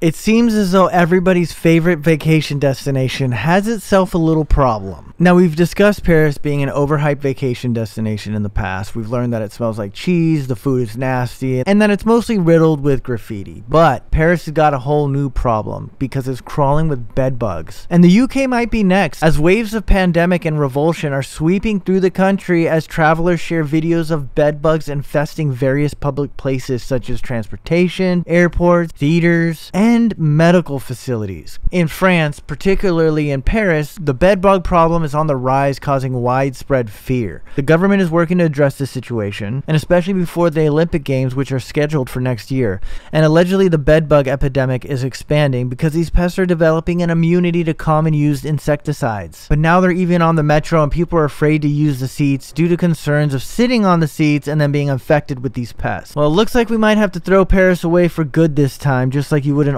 It seems as though everybody's favorite vacation destination has itself a little problem. Now, we've discussed Paris being an overhyped vacation destination in the past. We've learned that it smells like cheese, the food is nasty, and that it's mostly riddled with graffiti. But Paris has got a whole new problem because it's crawling with bed bugs. And the UK might be next, as waves of pandemic and revulsion are sweeping through the country as travelers share videos of bed bugs infesting various public places such as transportation, airports, theaters, and medical facilities. In France, particularly in Paris, the bedbug problem is on the rise, causing widespread fear. The government is working to address this situation, and especially before the Olympic Games, which are scheduled for next year. And allegedly, the bedbug epidemic is expanding because these pests are developing an immunity to common used insecticides. But now they're even on the metro, and people are afraid to use the seats due to concerns of sitting on the seats and then being infected with these pests. Well, it looks like we might have to throw Paris away for good this time, just like you would an